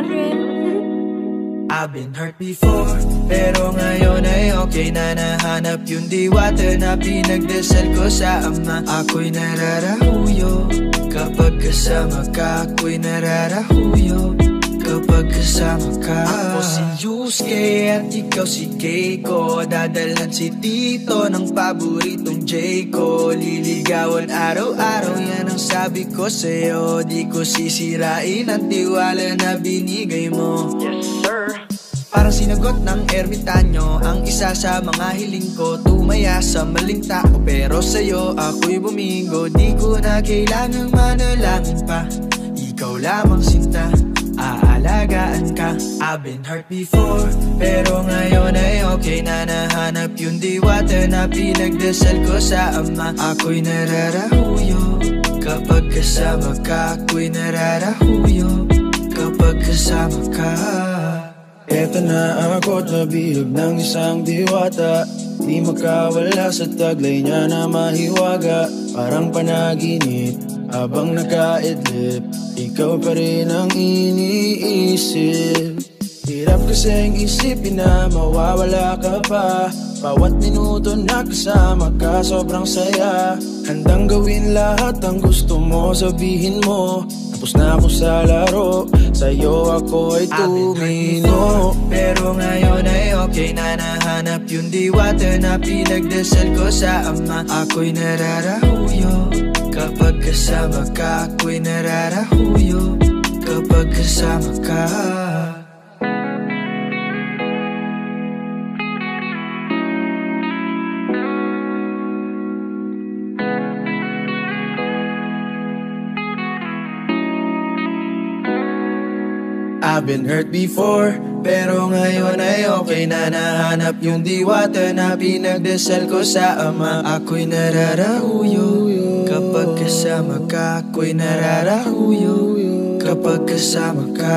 I've been hurt before Pero ngayon ay okay na. Nahanap yung diwata Na pinagdasal ko sa ama. Ako'y nararahuyo Kapag kasama ka. Ako'y nararahuyo Kapag kasama ka. Ako si Yusuke at ikaw si Keiko. Dadalhan si Tito ng paboritong J ko Liligawan araw-araw yan sabi ko sa'yo Di ko sisirain ang tiwala na binigay mo. Yes, sir. Parang sinagot ng ermitanyo Ang isa sa mga hiling ko. Tumaya sa maling tao Pero sa'yo ako'y bumingo Di ko na kailangang manalangin pa. Ikaw lamang sinta Aalagaan ka. I've been hurt before Pero ngayon ay okay na. Nahanap Yung diwata na pinagdasal ko sa ama. Ako'y nararahuyo Kapag kasama ka Ako'y nararahuyo. Kapag kasama ka. Eto na ako nabihag ng isang diwata. Di makawala sa taglay niya na mahiwaga. Parang panaginip habang nakaidlip Ikaw pa rin ang iniisip Hirap kasing isipin na mawawala ka pa. Bawat minuto na kasama ka sobrang saya. Handang gawin lahat ang gusto mo sabihin mo. Tapos na ako sa laro Sa'yo ako ay tumino. Pero ngayon ay okay na. Nahanap Yung diwata na pinagdasal ko sa ama. Ako'y nararahuyo Kapag kasama ka Ako'y nararahuyo Kapag kasama ka I've been hurt before Pero ngayon ay okay na. Nahanap Yung diwata na pinagdasal ko sa ama. Ako'y nararahuyo Kapag kasama ka Ako'y nararahuyo Kapag kasama ka